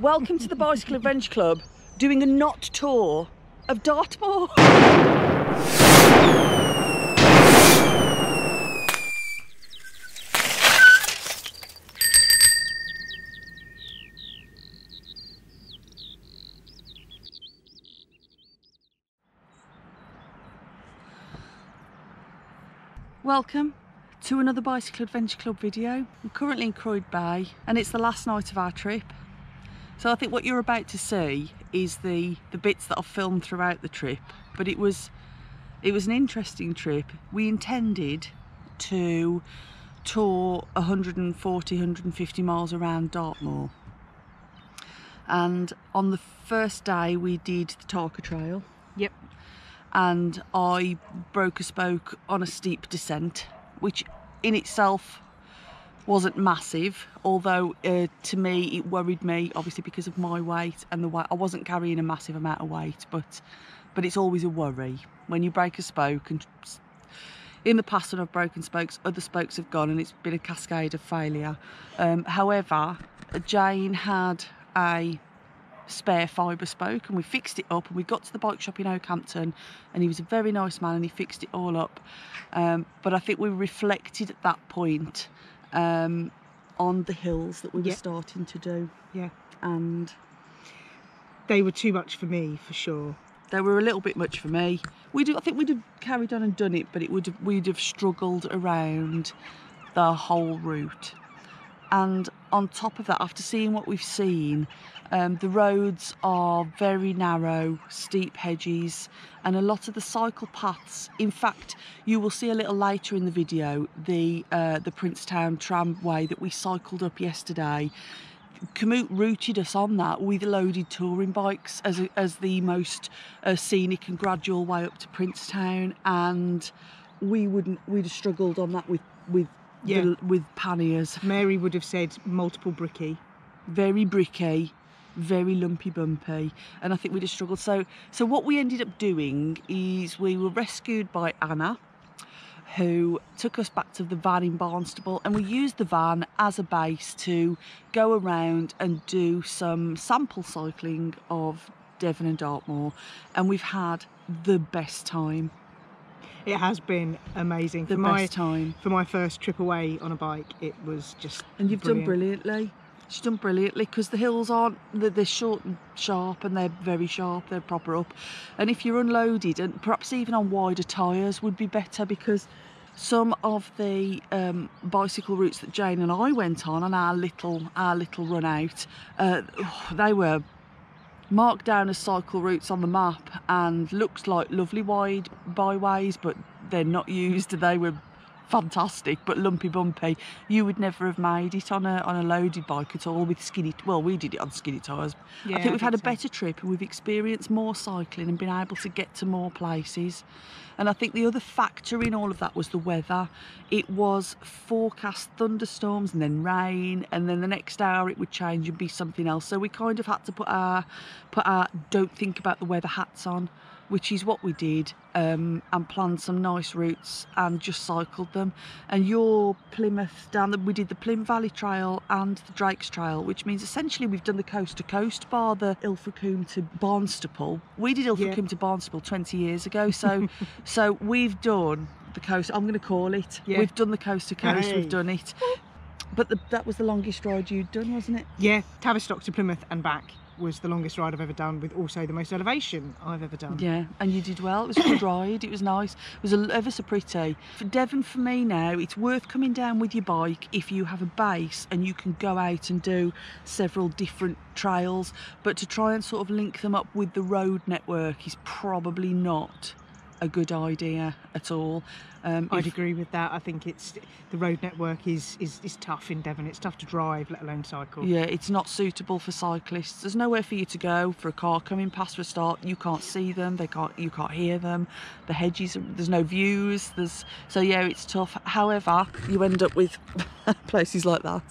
Welcome to the Bicycle Adventure Club, doing a not tour of Dartmoor. Welcome to another Bicycle Adventure Club video. I'm currently in Croyde Bay and it's the last night of our trip. So I think what you're about to see is the, the bits that I've filmed throughout the trip, but it was, it was an interesting trip. We intended to tour 140, 150 miles around Dartmoor. And on the first day we did the Tarka Trail Yep. and I broke a spoke on a steep descent, which in itself wasn't massive, although uh, to me it worried me, obviously because of my weight and the weight. I wasn't carrying a massive amount of weight, but but it's always a worry when you break a spoke. And in the past, when I've broken spokes, other spokes have gone, and it's been a cascade of failure. Um, however, Jane had a spare fibre spoke and we fixed it up and we got to the bike shop in Okehampton and he was a very nice man and he fixed it all up um, but I think we reflected at that point um, on the hills that we were Yeah. starting to do Yeah. and They were too much for me, for sure. they were a little bit much for me we'd I think we'd have carried on and done it but it would have, we'd have struggled around the whole route and on top of that after seeing what we've seen um, the roads are very narrow steep hedges and a lot of the cycle paths. In fact you will see a little later in the video the uh, the Princetown tramway that we cycled up yesterday. Komoot routed us on that with loaded touring bikes as, a, as the most uh, scenic and gradual way up to Princetown, and we wouldn't we'd have struggled on that with with Yeah. the, with panniers. Mary would have said multiple bricky. Very bricky, very lumpy bumpy, and I think we'd have struggled. So so what we ended up doing is we were rescued by Anna. Who took us back to the van in Barnstaple, and we used the van as a base to go around and do some sample cycling of Devon and Dartmoor, and we've had the best time. It has been amazing. The for my best time. for my first trip away on a bike, it was just And you've done brilliantly. She's done brilliantly because the hills aren't they're, they're short and sharp and they're very sharp. They're proper up, and if you're unloaded and perhaps even on wider tyres would be better because some of the um, bicycle routes that Jane and I went on on our little our little run out, uh, they were marked down as cycle routes on the map and looks like lovely wide byways, but they're not used. They were fantastic, but lumpy bumpy. You would never have made it on a on a loaded bike at all with skinny. Well, we did it on skinny tyres. Yeah, I think we've had a think so. better trip and we've experienced more cycling and been able to get to more places. And I think the other factor in all of that was the weather. It was forecast thunderstorms and then rain, and then the next hour it would change and be something else. So we kind of had to put our put our don't think about the weather hats on, which is what we did, um, and planned some nice routes and just cycled them. And your Plymouth down the we did the Plym Valley Trail and the Drakes Trail, which means essentially we've done the coast to coast bar the Ilfracombe to Barnstaple. We did Ilfracombe Yeah. to Barnstaple 20 years ago, so so we've done the coast. I'm going to call it. Yeah. We've done the coast to coast. Hey. We've done it. But the, that was the longest ride you'd done, wasn't it? Yeah, Tavistock to Plymouth and back was the longest ride I've ever done, with also the most elevation I've ever done. Yeah, and you did well. It was a good ride. It was nice. It was ever so pretty. For Devon, for me now, it's worth coming down with your bike if you have a base and you can go out and do several different trails. But to try and sort of link them up with the road network is probably not a good idea at all. Um, I'd if- agree with that. I think it's the road network is, is is tough in Devon. It's tough to drive, let alone cycle. Yeah, it's not suitable for cyclists. There's nowhere for you to go for a car coming past for a start. You can't see them. They can't. You can't hear them. The hedges. There's no views. There's so yeah, it's tough. However, you end up with places like that.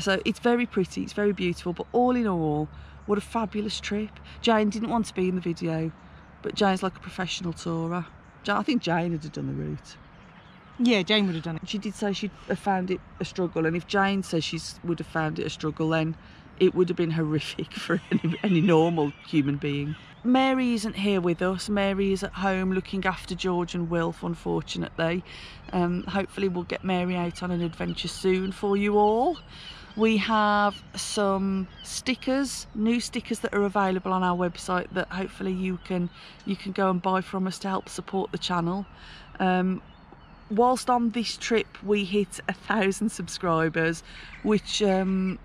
So it's very pretty. It's very beautiful. But all in all, what a fabulous trip. Jane didn't want to be in the video, but Jane's like a professional tourer. I think Jane would have done the route. Yeah, Jane would have done it. She did say she'd have found it a struggle, and if Jane says she would have found it a struggle, then it would have been horrific for any, any normal human being. Mary isn't here with us. Mary is at home looking after George and Wilf, unfortunately. Um, hopefully, we'll get Mary out on an adventure soon for you all. We have some stickers, new stickers that are available on our website that hopefully you can you can go and buy from us to help support the channel. Um, whilst on this trip we hit a thousand subscribers, which um,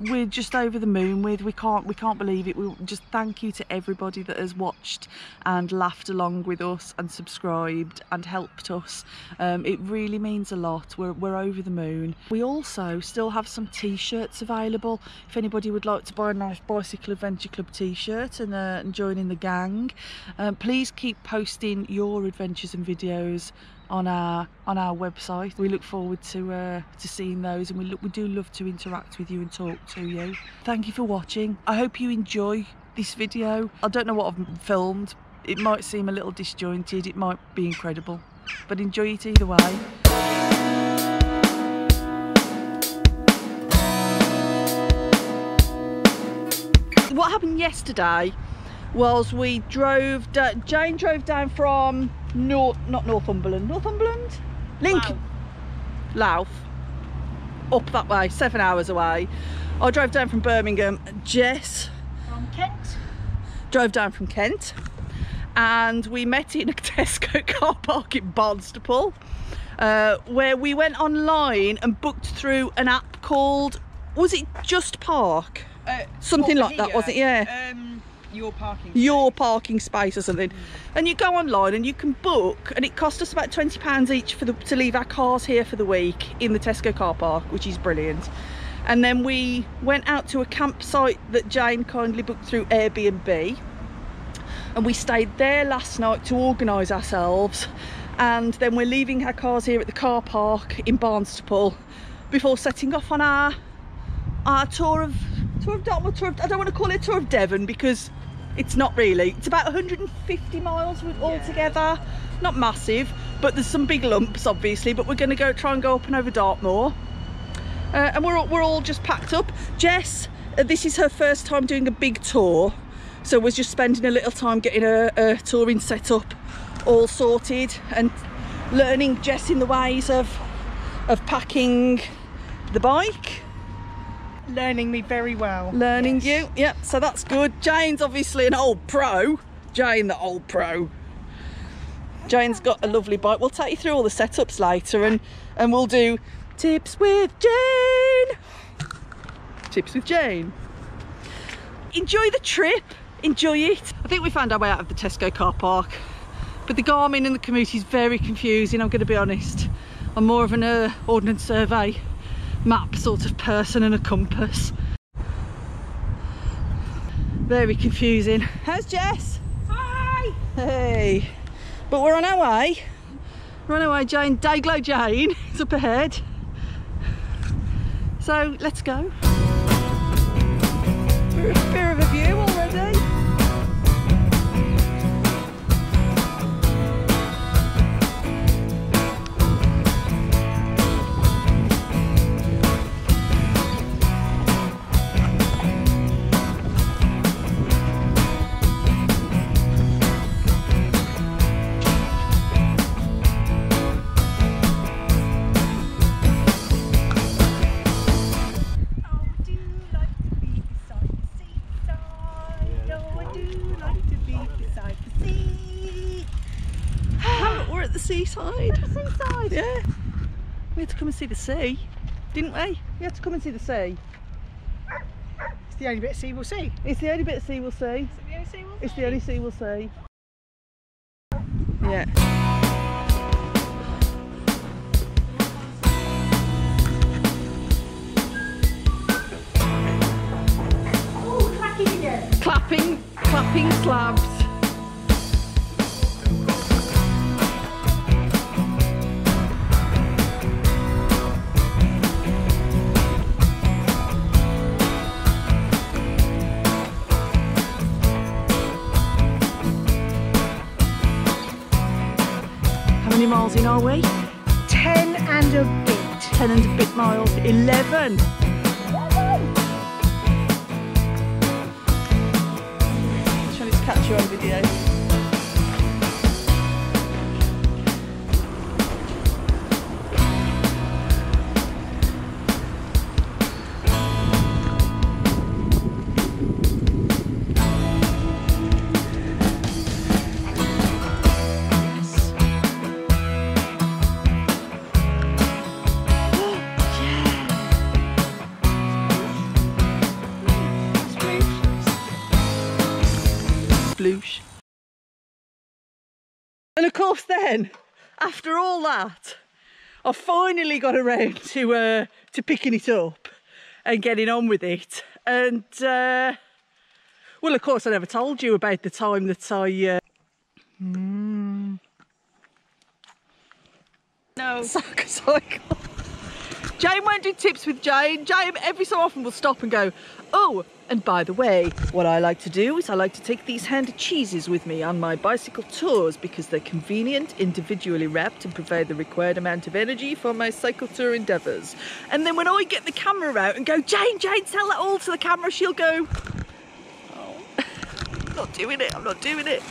we're just over the moon with we can't we can't believe it. We just thank you to everybody that has watched and laughed along with us and subscribed and helped us. Um, it really means a lot. We're, we're over the moon. We also still have some t-shirts available. If anybody would like to buy a nice bicycle adventure club t-shirt and, uh, and join in the gang um, please keep posting your adventures and videos on our on our website. We look forward to uh, to seeing those, and we look, we do love to interact with you and talk to you. Thank you for watching. I hope you enjoy this video. I don't know what I've filmed. It might seem a little disjointed. It might be incredible, but enjoy it either way. What happened yesterday was we drove Jane drove down from North not Northumberland. Northumberland? Lincoln Louth. Up that way seven hours away. I drove down from Birmingham. Jess. From Kent. drove down from Kent. And we met in a Tesco car park in Barnstaple uh, where we went online and booked through an app called was it Just Park? Uh, Something like that, wasn't it? Yeah. Um, your parking. your parking space or something. And you go online and you can book and it cost us about 20 pounds each for the to leave our cars here for the week in the Tesco car park which is brilliant. And then we went out to a campsite that Jane kindly booked through Airbnb. And we stayed there last night to organise ourselves. And then we're leaving our cars here at the car park in Barnstaple before setting off on our our tour of tour of Dartmoor, tour of, I don't want to call it tour of Devon because it's not really. It's about 150 miles altogether. Not massive, but there's some big lumps obviously. But we're going to go try and go up and over Dartmoor, uh, and we're all, we're all just packed up. Jess, uh, this is her first time doing a big tour, so we're just spending a little time getting a touring set up, all sorted, and learning Jess in the ways of of packing the bike Learning me very well. learning Yes. you. Yep, so that's good. Jane's obviously an old pro. Jane, the old pro. Jane's got a lovely bike. We'll take you through all the setups later and, and we'll do tips with Jane. Tips with Jane. Enjoy the trip. Enjoy it. I think we found our way out of the Tesco car park. But the Garmin and the Komoot is very confusing, I'm going to be honest. I'm more of an uh, ordnance survey map sort of person and a compass. Very confusing. How's Jess? Hi. Hey. But we're on our way. We're on our way, Jane. Dayglow Jane is up ahead. So let's go. Bit of- a view see the sea, didn't we? We had to come and see the sea. It's the only bit of sea we'll see. It's the only bit of sea we'll see. It's the only sea we'll see. It's see. the only sea we'll see. Yeah. Oh, cracking again. Clapping, clapping slabs. miles in, are we? Ten and a bit. Ten and a bit miles. Eleven. Trying to catch you on video. And of course, then, after all that, I finally got around to uh, to picking it up and getting on with it. And uh, well, of course, I never told you about the time that I. Uh, No. cycle. Jane won't do tips with Jane. Jane every so often will stop and go, oh, and by the way, what I like to do is I like to take these hand cheeses with me on my bicycle tours because they're convenient, individually wrapped and provide the required amount of energy for my cycle tour endeavours. And then when I get the camera out and go, Jane, Jane, tell that all to the camera, she'll go, oh, I'm not doing it, I'm not doing it.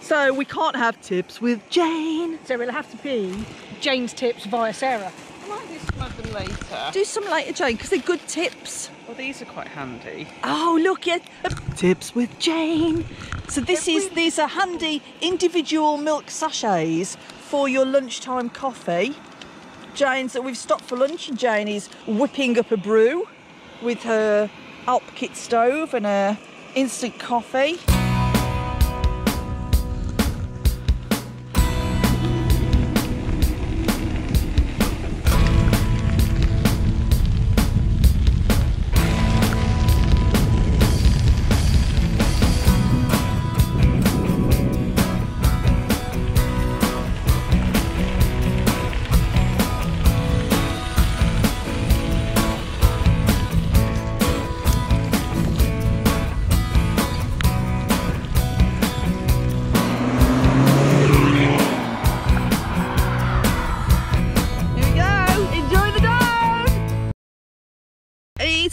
So we can't have tips with Jane. So we'll have to be Jane's tips via Sarah. I might do some of them later. Do some later, Jane, because they're good tips. Well, these are quite handy. Oh, look at uh, tips with Jane. So this is these are handy individual milk sachets for your lunchtime coffee. Jane, so we've stopped for lunch, and Jane is whipping up a brew with her Alp kit stove and her instant coffee.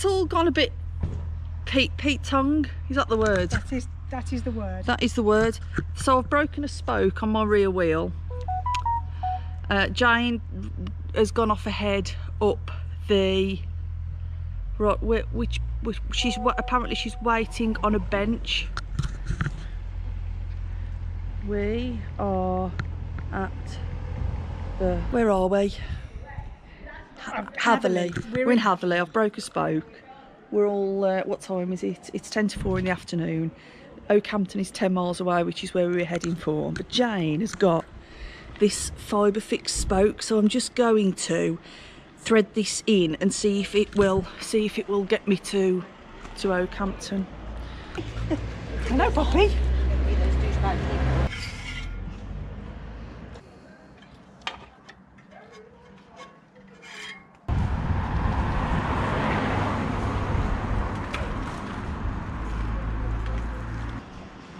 It's all gone a bit Pete Pete Tong. Is that the word? That is that is the word. That is the word. So I've broken a spoke on my rear wheel. Uh, Jane has gone off ahead up the right which, which she's apparently she's waiting on a bench. We are at the where are we? Hatherleigh. We're We're in Hatherleigh. I've broke a spoke. We're all. Uh, what time is it? It's ten to four in the afternoon. Okehampton is ten miles away, which is where we were heading for. But Jane has got this fibre fix spoke, so I'm just going to thread this in and see if it will see if it will get me to to Okehampton. Hello, Poppy.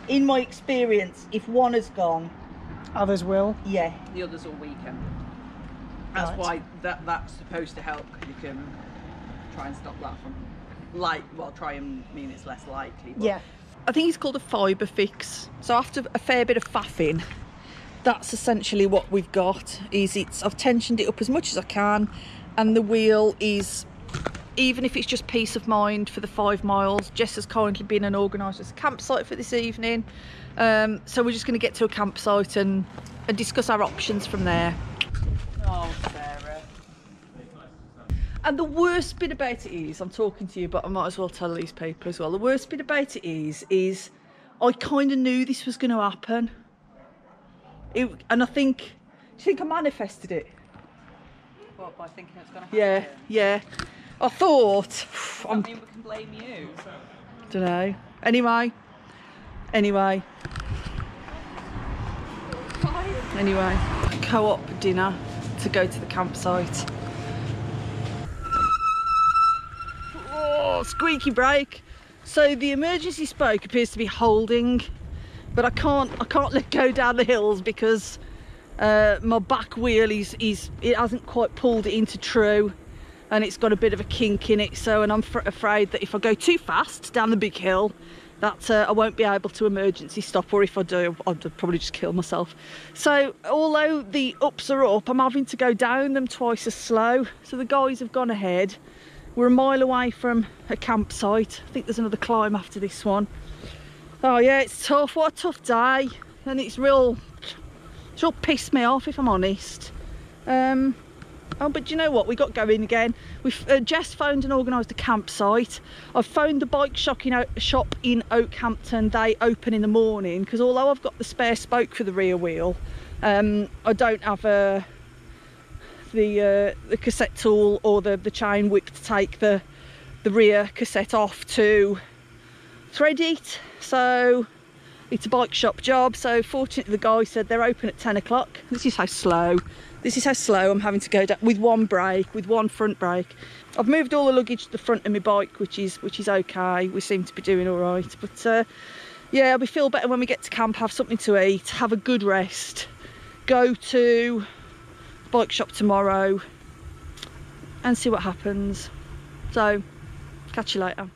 In my experience, if one has gone, Others will. yeah, The others all weaken. That's Right. why that that's supposed to help. 'cause You can try and stop that from like. Well, try and mean it's less likely. But Yeah. I think it's called a fibre fix. So after a fair bit of faffing, that's essentially what we've got. Is it's I've tensioned it up as much as I can, and the wheel is even if it's just peace of mind for the five miles. Jess has kindly been and organised us a campsite for this evening, um, so we're just going to get to a campsite and and discuss our options from there. Oh, Sarah. And the worst bit about it is, I'm talking to you, but I might as well tell these people as well. The worst bit about it is, is I kind of knew this was going to happen. It, and I think, do you think I manifested it? What by thinking it's going to happen? Yeah, yeah. I thought, I'm, mean we can blame you? don't know. Anyway, anyway, anyway. Co-op dinner to go to the campsite. Oh, squeaky brake. So the emergency spoke appears to be holding, but I can't. I can't let go down the hills because uh, my back wheel is is it hasn't quite pulled it into true, and it's got a bit of a kink in it. So, and I'm fr- afraid that if I go too fast down the big hill, that uh, I won't be able to emergency stop or if I do I'd probably just kill myself. So although the ups are up I'm having to go down them twice as slow. So the guys have gone ahead. We're a mile away from a campsite. I think there's another climb after this one. Oh yeah it's tough. What a tough day. And it's real it's real pissed me off if I'm honest. Um, Oh, but you know what? We got going again. We've uh, Jess phoned and organised a campsite. I've phoned the bike shop in, shop in Okehampton. They open in the morning because although I've got the spare spoke for the rear wheel, um, I don't have a, the uh, the cassette tool or the the chain whip to take the the rear cassette off to thread it. So it's a bike shop job. So fortunately, the guy said they're open at 10 o'clock. This is how slow this is how slow I'm having to go down with one brake, with one front brake. I've moved all the luggage to the front of my bike, which is which is okay. We seem to be doing all right. But uh, yeah, be feel better when we get to camp, have something to eat, have a good rest, go to bike shop tomorrow and see what happens. So, catch you later.